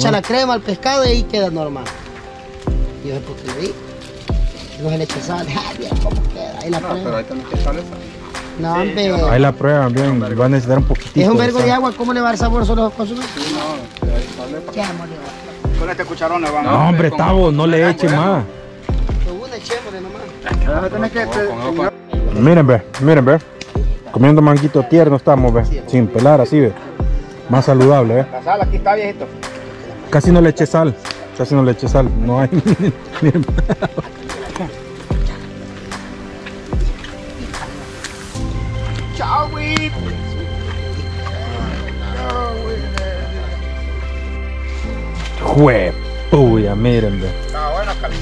echa la crema al pescado y ahí queda normal. Y yo después que le di, no se le echa sal, ah, mira cómo queda, ahí la No, pero prueba. ahí también que sale esa. No, hombre, Ahí la prueban bien, va a necesitar un poquitito. es un vergo de agua, ¿cómo le va a dar sabor solo a consumir? Sí, no, ahí sale. ¿Qué amor le va? Con este cucharón le van No, hombre, Tavo, no le eche más. Con una echémosle nomás. Vas a tener que... te- Miren, ve, miren, ve. Comiendo manguito tierno estamos, ve. Sin pelar, así, ve. Más saludable, ve. La sal aquí está, viejito. Casi no le eche sal. Casi no le eche sal. No hay. miren. Chao, güey. Jue, puya, miren, ve. Está bueno, Cali.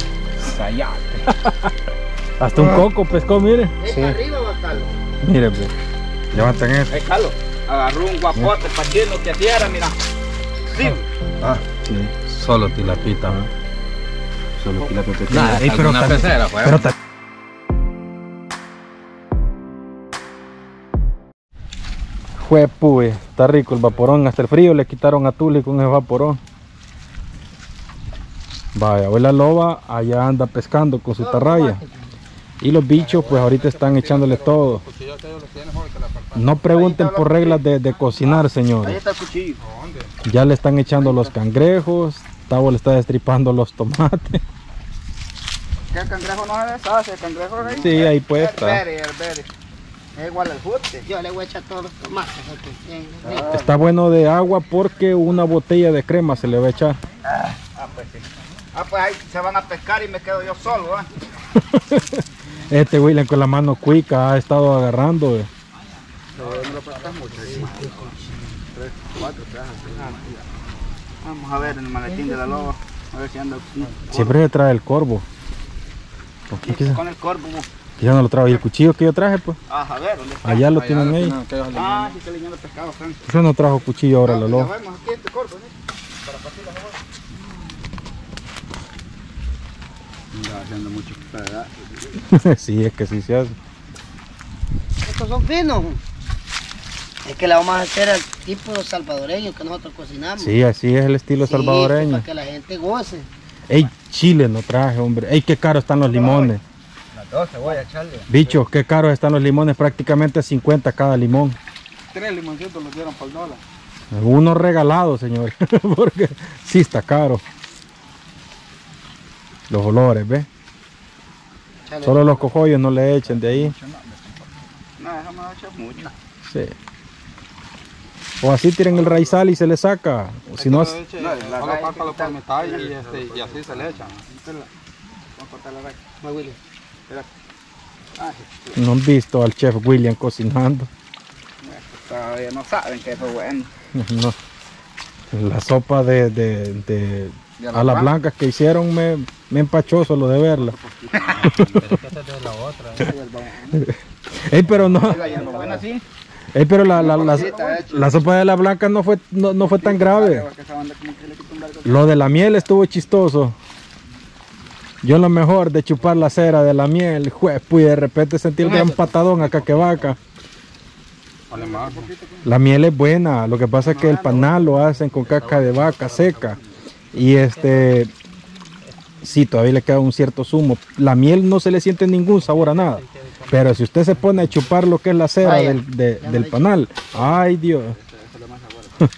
Hasta un coco pescó, miren. ¿Es arriba o acá? Miren, ve. Levanten eso. Agarró un guapote para que lo que hiciera, mira. Sí. Sí, solo tilapita, ¿no? Solo tilapita. Nada, Ey, pero también- pecera, pues. pero ta- Jue, puy, está rico el vaporón. Hasta el frío le quitaron a Tuli con el vaporón. Vaya, hoy la loba allá anda pescando con su tarraya. Y los bichos, pues ahorita están echándole todo. No pregunten por reglas de, de cocinar, señores. está el cuchillo. Ya le están echando los cangrejos. Tavo le está destripando los tomates. Que el cangrejo no se deshace, el cangrejo ahí. Sí, ahí puede estar. Es igual al fute. Yo le voy a echar todos los tomates. Está bueno de agua porque una botella de crema se le va a echar. Ah, pues sí. Ah, pues ahí se van a pescar y me quedo yo solo, ¿ah? Este William con la mano cuica ha estado agarrando. eh. Vamos a ver en el maletín de la loba. A ver si anda. Siempre se trae el corvo. ¿Por qué quizá- Con el corvo. quizá no lo trajo? ¿Y el cuchillo que yo traje? Pues Ah, a ver, ¿dónde está? allá lo tienen ahí. Ah, sí, que le llama pescado, Frank. Yo no trajo cuchillo ahora la Ya loba. vemos aquí este corvo, ¿sí? Para partir la loba. Ya haciendo mucho pedazos. sí, es que sí se hace. Estos son finos. Es que la vamos a hacer al tipo salvadoreño que nosotros cocinamos. Sí, así es el estilo Sí, salvadoreño. Para que la gente goce. Ey, chile no traje, hombre. Ey, qué caros están los limones. Las 12 voy a echarle. Bichos, qué caros están los limones. Prácticamente 50 cada limón. Tres limoncitos los dieron por dólar. Algunos regalados, señor. Porque sí está caro. Los olores, ¿ves? Chale. Solo los cojollos no le echen de ahí. No, déjame echar mucho. Sí. O así tiren el raizal y se le saca. O si no, es- No, la pártalo está- por mitad y, este, y así se le echa. Vamos a cortar la raíz. Muy Willy. Ah, no han visto al chef William cocinando. Todavía no saben que fue bueno. No. La sopa de, de, de De a las blancas que hicieron me, me empachó solo de verla. Ey, pero no, ey, pero la, la, la- la sopa de la blanca no fue, no, no fue tan grave. Lo de la miel estuvo chistoso. Yo lo mejor de chupar la cera de la miel, jue, pues de repente sentí el gran patadón acá que vaca. La miel es buena, lo que pasa es que el panal lo hacen con caca de vaca seca. Y este, sí, todavía le queda un cierto zumo. La miel no se le siente ningún sabor a nada. Pero si usted se pone a chupar lo que es la cera Vaya, del, de- del panal, ay Dios.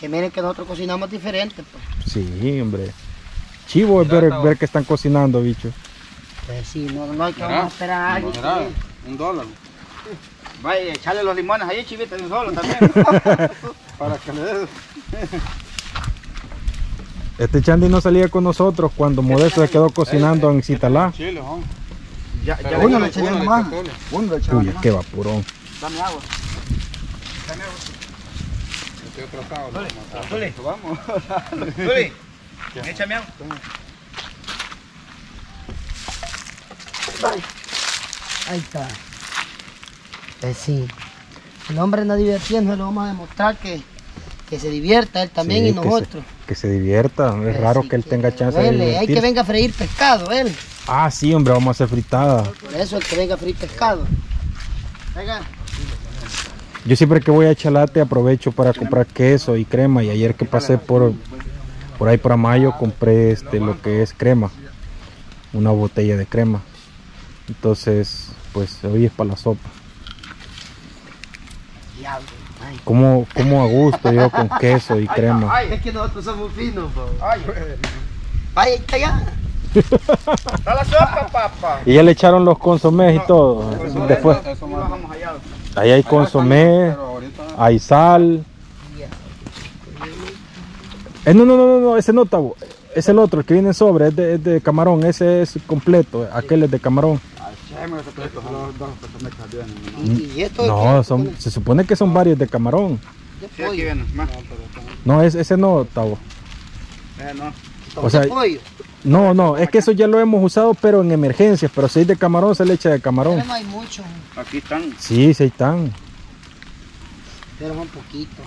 Que miren que nosotros cocinamos diferente. Pues. Sí, hombre. Chivo es ver, ver que están cocinando, bicho. Pues sí, no, no hay que Mira, vamos a esperar a alguien. Un dólar. Vaya, echarle los limones ahí, chivita, de un solo también. Para que le des. Este Chandy no salía con nosotros cuando Modesto se quedó cocinando en Citalá. Chile, Juan. Ya, ya uno le eché nomás. uno le eché Uy, qué vaporón. Dame agua. Dame agua. Estoy atrasado. ¿no? Tuli, vamos. Tuli, échame agua. Ahí está. Pues sí. El hombre anda divirtiendo, le vamos a demostrar que, que se divierta él también Sí, y que se- nosotros. Que se divierta. Es Pues raro sí que él tenga chance de duele, Hay que venga a freír pescado, él. Ah, sí, hombre, vamos a hacer fritada. Por eso el que venga a freír pescado. Venga. Yo siempre que voy a Chalate aprovecho para comprar queso y crema. Y ayer que pasé por, por ahí por Amayo compré este lo que es crema. Una botella de crema. Entonces, pues hoy es para la sopa. Diablo. Ay. Como, como a gusto yo con queso y crema. Ay, Es que nosotros somos finos, po. ay, está ya. está la sopa, papá. Y ya le echaron los consomés y todo. Después, Eso, eso allá. ahí hay consomé, ahorita hay sal. Eh, no, no, no, no, no, ese no, Tabo. Es el otro, el que viene en sobre, es de, es de camarón, ese es completo, aquel es de camarón. Y, esto No, son, se supone que son varios de camarón. de Sí, aquí pollo. vienen, más. No, es, ese no, Tabo. Eh, no. O sea. No, no, es que eso ya lo hemos usado, pero en emergencias. Pero si es de camarón, se le echa de camarón. Pero no hay mucho, Aquí están. Sí, sí están. pero son poquitos.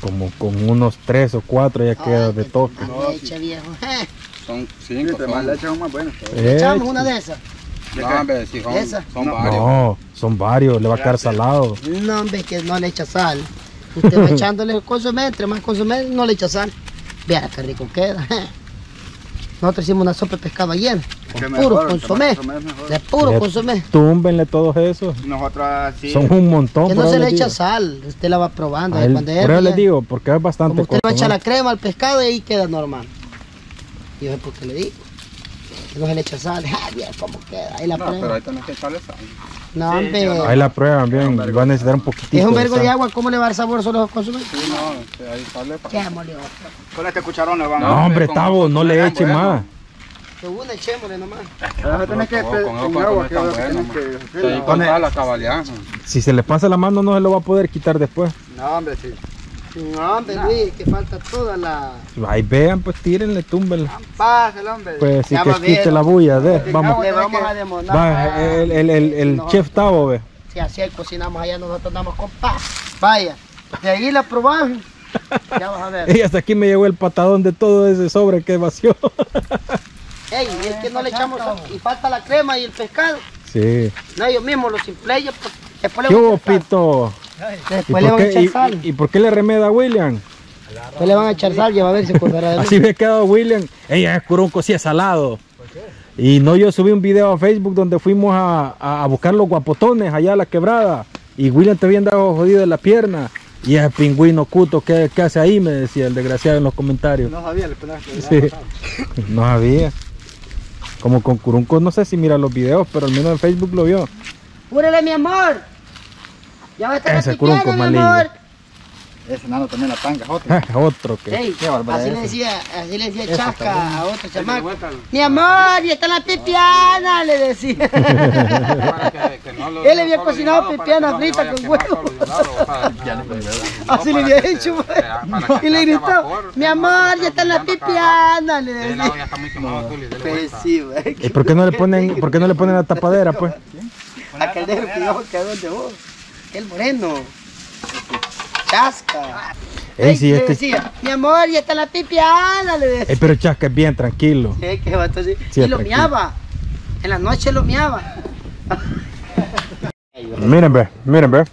Como con unos tres o cuatro ya queda de toque. leche, viejo. son Sí, cinco. te más leche son más buenas. Eh, Echamos una de esas. ¿De no, hombre, sí, son, ¿Esa? son No. varios. No, son varios, le va a quedar salado. No, hombre, que no le echa sal. Usted va echándole consomé, entre más consomé, no le echa sal. Vea qué rico queda. Nosotros hicimos una sopa de pescado ayer, con puro consomé, es mejor. de puro Le- consomé. Túmbenle todos esos. Nosotros así. Son un montón. Que no se le echa digo. sal, usted la va probando. Él- cuando por eso es les bien, digo, porque es bastante como usted le va a echar la crema al pescado y ahí queda normal. Y yo sé por qué le digo. Que no se le echa sal. Ah, bien, ¿cómo queda? Ahí la No, pero prueba. ahí tenés que echarle sal. No, Sí, hombre. yo Ahí la prueban bien, va a necesitar un poquitito. Es un vergo de agua, ¿cómo le va a dar sabor solo los consomé? Sí, no, este, ahí sale para. Echémosle otro. Con este cucharón le van No, a. hombre, con Tavo, no le tan eche bueno. más. Echémosle nomás. Que Con- agua agua no que con la cabalidad. Si se le pasa la mano, no se lo va a poder quitar después. No, hombre, sí. No, hombre, Luis, que falta toda la... Ahí vean, pues tírenle, túmbenle. Pásale, hombre. Pues sí Ya que quite la bulla, de, vamos. Le vamos a demorar. Va, el, el, el, chef Tavo, ve. Si así cocinamos allá, nosotros andamos con paz. Vaya, de ahí la probamos. Ya vas a ver. Y hasta aquí me llegó el patadón de todo ese sobre que vació. Ey, es que no le echamos. Y falta la crema y el pescado. Sí. No, ellos mismos, los simpleyes, pues, después le ¿Qué van a hubo, echar sal. Pito? ¿Y Después le por, van a qué, echar y, sal. y- y por qué le remeda a William? Después le van a echar sal, ya va a ver si acordará de. Así me ha quedado William. Ella es curunco, sí es salado. Y no, yo subí un video a Facebook donde fuimos a, a- a buscar los guapotones allá a la quebrada. Y William te había andado jodido de la pierna. Y ese pingüino cuto, ¿qué, qué hace ahí? Me decía el desgraciado en los comentarios. No sabía, le que Sí, no sabía. Como con Curunco, no sé si mira los videos, pero al menos en Facebook lo vio. ¡Púrele, mi amor! Ya va a estar Ese la curunco es mi amor. Ese nano también la tanga, otro. Otro que. Ey, Qué barbaridad así le decía, así le decía Eso Chasca a otro chamaco. Mi amor, ya está la pipiana, le decía. Que- que no lo- Él había solo cocinado pipiana no frita con huevo. Así le había hecho, pues. Y le gritó, mi amor, ya está la pipiana, le De decía. le güey. ¿Y por qué no le ponen, por qué no le ponen la tapadera, pues? Aquel que yo que donde vos. El moreno. Chasca. Ey, sí, le este- decía, mi amor, ya está la pipiana, le decía. Ey, pero Chasca es bien tranquilo. Sí, que vato así. Sí, y lo tranquilo. miaba. En la noche lo miaba. Miren, ve, miren, ve.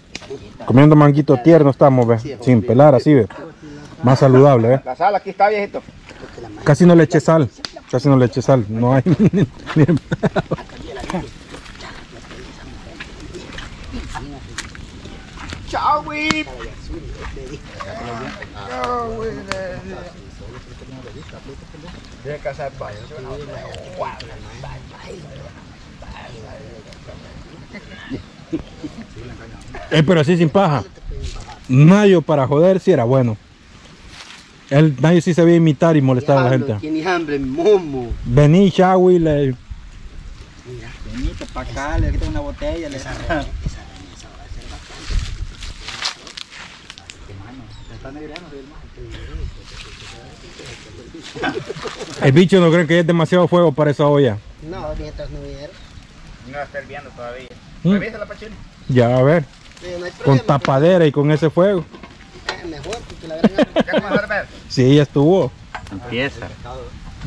Comiendo manguito tierno estamos, ve. Sin pelar, así, ve. Más saludable, ve. La sal aquí está, viejito. Casi no le eché sal. Casi no le eché sal. No hay. miren. Chao, güey. Tiene que hacer payo. Eh, pero así sin paja. Nayo para joder sí era bueno. El Nayo sí sabía imitar y molestar a la gente. Tienes hambre, momo. Vení, Shawi, le... Venite para acá, le quito una botella. Le El bicho no cree que es demasiado fuego para esa olla. No, mientras no hubiera. No está hirviendo todavía. ¿Mm? Revisa la pachina. Ya, a ver. Sí, no hay Con problema. tapadera y con ese fuego. Eh, Mejor, porque la verdad. ¿Qué vamos a hacer? Sí, ya estuvo. Empieza.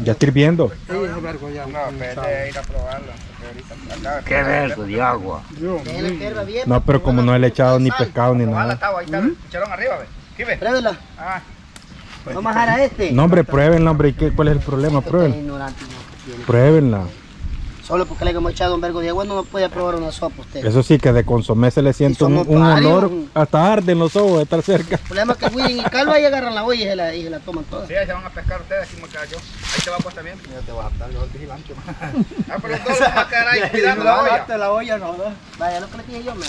Ya está hirviendo. No, espérate de ir a probarlo. porque Qué vergo de agua. Bien. No, pero como no le he echado ni pescado ni nada. ahí, está el chicharrón arriba, ve. ¿Qué ve? Pruébela. Ah, Vamos a dejar a este. No, hombre, pruébenla, hombre. ¿y qué- ¿Cuál es el problema? Este tiene. Pruébenla. Solo porque le hemos echado un vergo de agua no puede probar una sopa usted. Eso sí, que de consomé se le siente un, un olor. Hasta arden los ojos de estar cerca. El problema es que William y Carlos ahí agarran la olla y se la, y se la toman toda. sí, ahí se van a pescar ustedes, aquí me quedo yo. Ahí te va pues también. Ya te vas a estar, yo el vigilante. Ah, pero todos van a quedar ahí cuidando la olla. la olla no, no. Vaya, lo que le dije yo, mira.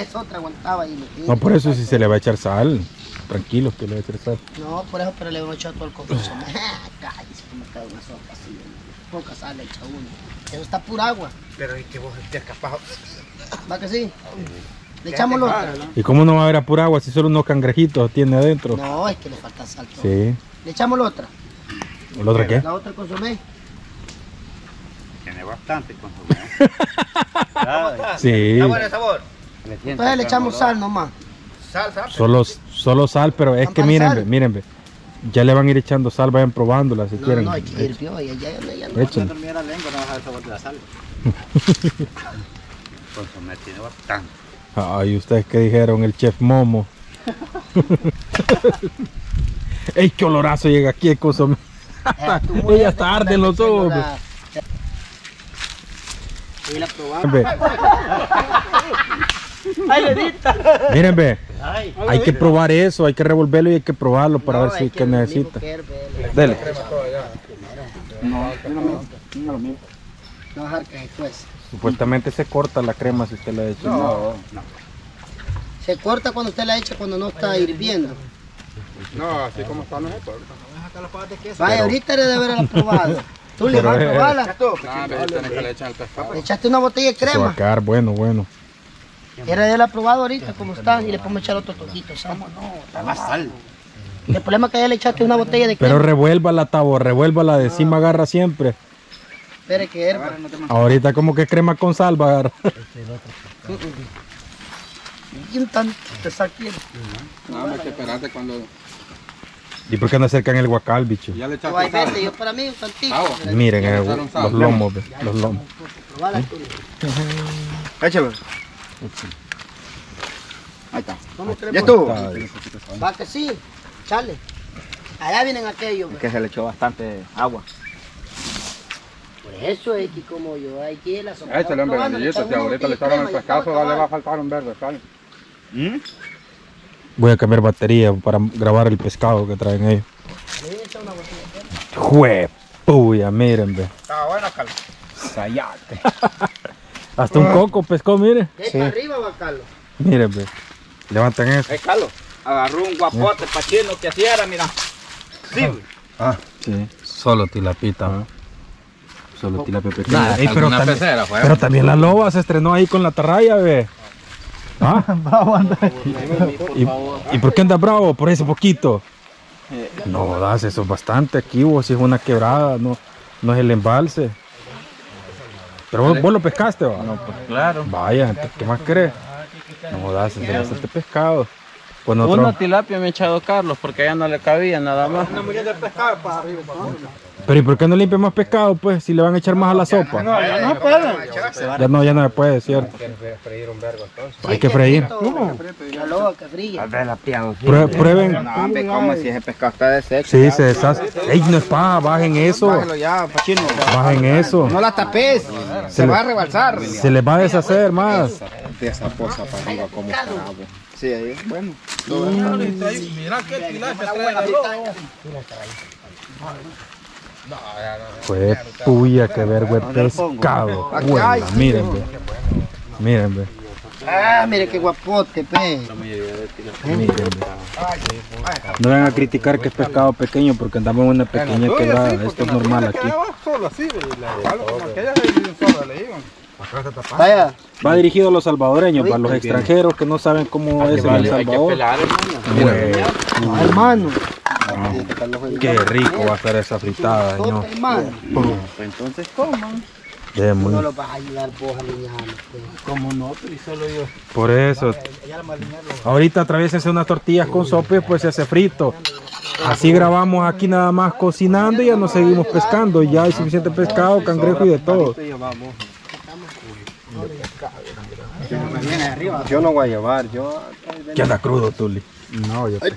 Es otra aguantaba ahí. metida. No, por eso sí se le va a echar sal. Tranquilos que le va a echar sal. No, por eso, pero le hemos echado todo el consomé. Cállese, que me cae una sopa así. Poca sal le echa uno. Eso está pura agua. Pero es que vos te capaz. ¿Va que sí? Le echamos los ¿Y cómo no va a haber a pura agua si solo unos cangrejitos tiene adentro? No, es que le falta sal. todo. Sí. Le echamos la otra. ¿La otra qué? La otra consomé. Tiene bastante con Sí. ¿Está bueno el sabor? Entonces le echamos sal nomás. Sal, sal. Solo, solo sal, pero es que miren, miren, ve. ya le van a ir echando sal, vayan probándola si No, quieren. no, hay que hirvió. Ya, ya, ya, ya no. Dormía la lengua, no vas a el sabor de la sal. Consomé tiene bastante. Ay, ustedes que dijeron, el chef Momo. ¡Ey, qué olorazo llega aquí el consomé! Eh, Ella hasta arde en los ojos. la- Y la probamos. Ay. Miren, ve, hay que probar eso, hay que revolverlo y hay que probarlo para No, ver si que lo necesita. Dele. No se cueza. Supuestamente se corta la crema si usted la echa. No, Se corta cuando usted la echa cuando no está hirviendo. No, así como está no es por. Vaya, ahorita era de haberla probado. Tú le vas a probarla. Le. Le echaste una botella de Se va a crema. quedar bueno, bueno. Era de haberla probado ahorita como está y le podemos echar otro toquito. ¿sabes? Más sal. El problema es que ya le echaste una botella de Pero crema. revuélvala, Tabo, revuélvala, de encima agarra siempre. Espere que herva. Ahorita como que crema con sal va a agarrar. Y un tantito quiere. Nada más que esperarte cuando ¿Y por qué no acercan el guacal, bicho? ya le echaste vete, sal. yo para mí un tantito. Miren, eh, los lomos, los lomos. Échalo. Ahí está. ¿Cómo crees ¿Ya estuvo? Va que sí, chale. Allá vienen aquellos. Que se le echó bastante agua. Por eso es que como yo, hay que la sopa. Échale, hombre, Probando, le bandillito. echan Si ahorita le echaron el crema y pescado, estaba todavía le va a faltar un verde sal. Voy a cambiar batería para grabar el pescado que traen ellos. Crema. Jue, puya, miren, ve. Estaba bueno, Carlos. Sayate. Hasta un coco pescó, miren. De ahí para arriba va Carlos. Miren, ve. Levantan eso. Eh, Carlos, agarró un guapote pachino que así era, mira. Sí, güey. Sí, solo tilapita. Solo tilapia pequeña. Nada, Ey, pero, también, pecera, fue. pero también la loba se estrenó ahí con la tarraya, ve. ¿Ah? ¿Y, ¿Y por qué anda bravo? Por ese poquito. No, das, eso es bastante aquí, vos, si es una quebrada, no, no es el embalse. Pero vos, vos lo pescaste, va. No, pues claro. Vaya, ¿qué más crees? No, das, es bastante pescado. Pues Una nosotros, tilapia me ha echado Carlos porque ya no le cabía nada más. pero ¿y por qué no limpia más pescado, pues, si le van a echar más a la sopa? ya no puedo. Ya no, ya no se puede, ¿cierto? Hay que freír. La loba que brilla. Prue- prueben. No, hombre, ¿cómo si ese pescado está deshecho? Sí, se deshace. Ey, no es paja, bajen eso. Bajen eso. No la tapes, se va a rebalsar. Se les va a deshacer más. De esa poza para arriba, como está. Sí, ahí es bueno. Fue puya que ver, güey, pescado. Bueno, miren, ve. Miren, ve. Ah, mire qué guapote, pe. Miren. No van a criticar que es pescado pequeño porque andamos en una pequeña quebrada. Esto es normal aquí. Solo así, le jalo como aquella y solo le iban. Vaya, Va dirigido a los salvadoreños, para los extranjeros que no saben cómo es en El Salvador. Bueno, hermano. qué rico va a estar esa fritada, señor. hermano. Entonces, ¿cómo? Démosle. No lo vas a ayudar vos a. ¿Cómo no? Pero solo yo. Por eso. Ahorita atraviesense unas tortillas con sope, pues se hace frito. Así grabamos aquí nada más cocinando y ya nos seguimos pescando. Ya hay suficiente pescado, cangrejo y de todo. Yo no voy a llevar, yo... Que anda crudo, Tuli. No, yo...